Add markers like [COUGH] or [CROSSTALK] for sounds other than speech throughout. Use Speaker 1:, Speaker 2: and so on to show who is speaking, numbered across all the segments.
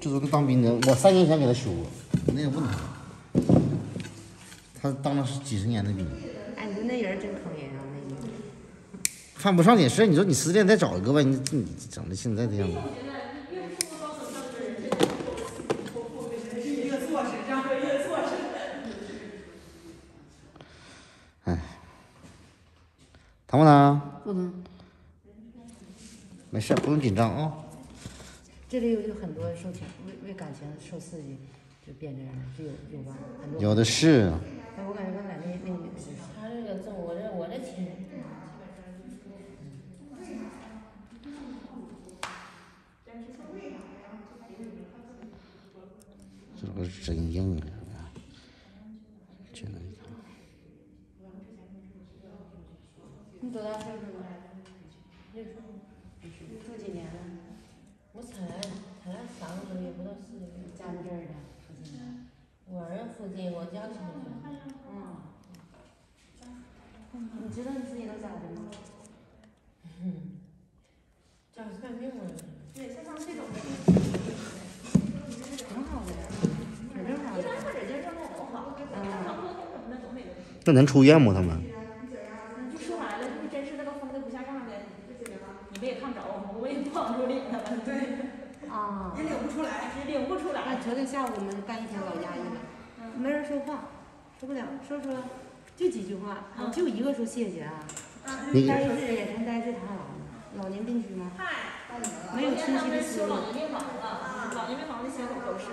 Speaker 1: 这是个当兵的，我三年前给他修过，那也问他，他当了是几十年的兵，
Speaker 2: 哎，你说那人真坑人啊，那个。
Speaker 1: 犯不上点事儿。你说你失恋再找一个呗，你你整的现在这样子。疼不疼？
Speaker 2: 不疼。
Speaker 1: 没事，不用紧张啊。
Speaker 2: 这里有有很多受情为为感情受刺激，就变这样，就有有吧，很多。
Speaker 1: 有的是。
Speaker 2: 哎，我感觉刚才那那女的就是。
Speaker 3: 他这个这我这我这亲。
Speaker 1: 这个真硬啊！真的。
Speaker 2: 你多大岁数了？六十。住几年了？
Speaker 3: 我才才来三个多月，不到四个月。
Speaker 2: 家在这儿的，附近。
Speaker 3: 我儿子附近，我家附近。
Speaker 2: 嗯。你知道你自己能咋的吗？
Speaker 3: 嗯。家是犯病了。
Speaker 4: 对，像他们这种的。
Speaker 2: 挺好的，挺正常的。
Speaker 1: 那能出院吗？他们？
Speaker 4: 就说白了，就是真是那个疯的不下账的，你们也看不着，我们也不往出领他们。对。
Speaker 2: 啊。
Speaker 4: 也领不出来，也领不出来。
Speaker 2: 那昨天下午我们干一天老压抑了，没人说话，说不了，说说就几句话，就一个说谢谢啊。
Speaker 1: 你。
Speaker 2: 呆滞，眼神呆滞，他啥呢？老年病区吗？
Speaker 4: 嗨。
Speaker 2: 没有清晰的思路。
Speaker 4: 老年病房了，老年病房的小狗都是。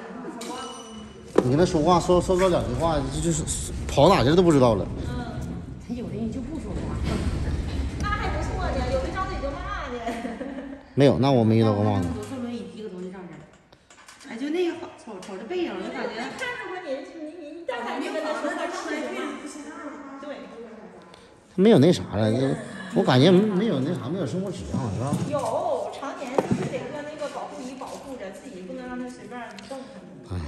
Speaker 1: 你跟他说话，说说不了两句话，这就是跑哪去了都不知道了。
Speaker 2: 嗯。他有的人就不说话。
Speaker 4: 那还不错呢，有的张嘴就骂呢。
Speaker 1: 没有，那我没遇到过骂的。
Speaker 2: 坐车轮椅提个东西上这儿，哎，就那个瞅瞅着背影就感觉。
Speaker 4: 看着过你，你你但凡你跟他说话，张嘴就骂。对。
Speaker 1: 他没有那啥了，就我感觉没有那啥，没有生活质量，是吧？
Speaker 4: 有，常年就是得搁那个保护仪保护着自己，不能让他随便动弹。
Speaker 1: 哎。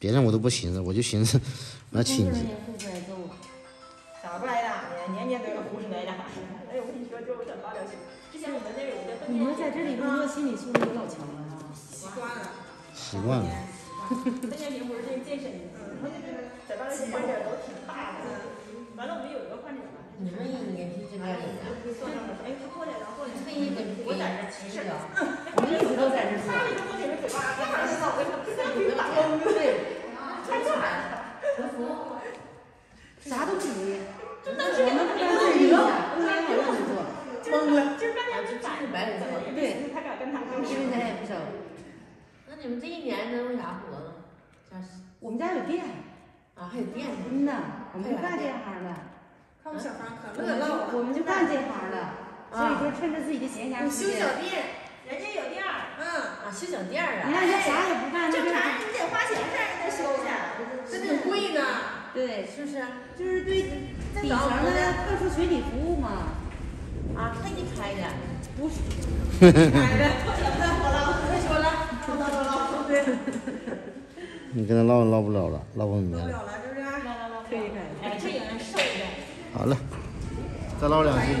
Speaker 1: 别人我都不寻思，我就寻思 [LAUGHS] 我要亲戚。
Speaker 4: 咋不挨打呢？年年都有护士挨打。[LAUGHS] 哎，我跟你说，就我整大了去。之前我们那有一个。
Speaker 2: 你们在这里工作，心理素质都老强了啊。
Speaker 4: 习惯了。
Speaker 1: 习惯了。
Speaker 4: 那年平不是健健身，他那个在那些患者都挺大的。完了，我们有一个患者嘛。
Speaker 3: 你们也是这边的。
Speaker 4: 哎，他过来了，过来。
Speaker 3: 特意给我在这骑着。
Speaker 2: 我们一直都在这坐。
Speaker 4: 他一直都撅着嘴巴，干啥呢？我说在给你打工。
Speaker 2: 对。
Speaker 4: 太惨了。
Speaker 2: 和服。啥都不容易。我们不干这一下，公安好让你做。
Speaker 4: 懵了。就是半天
Speaker 3: 是白人。
Speaker 2: 对。
Speaker 4: 他敢跟他
Speaker 2: 因为咱也不少。
Speaker 3: 那你们这一年能为啥活呢？
Speaker 2: 我们家有店。
Speaker 3: 啊，还有店呢。
Speaker 2: 嗯呐，我们就干这行的。
Speaker 4: 看我小芳可乐了。
Speaker 2: 我们就干这行的，所以说趁着自己的闲暇时间。
Speaker 4: 修小店，人家有店儿。嗯。
Speaker 3: 啊，修小店儿啊。
Speaker 2: 你看人啥也不干，
Speaker 4: 正常你得花钱让人家修去，这挺贵呢。
Speaker 2: 对，
Speaker 3: 是不是？
Speaker 2: 就是对底层的特殊群体服务嘛。
Speaker 3: 啊，特意开的。
Speaker 2: 不是。
Speaker 4: 开的。再说了，再说了，唠唠唠唠，对。[LAUGHS]
Speaker 1: 你跟他唠唠不了了，唠不明白
Speaker 4: 了。唠不了了，是不是？唠唠唠，
Speaker 2: 可以可以。
Speaker 4: 哎，这人瘦的。
Speaker 1: 好了，再唠两句。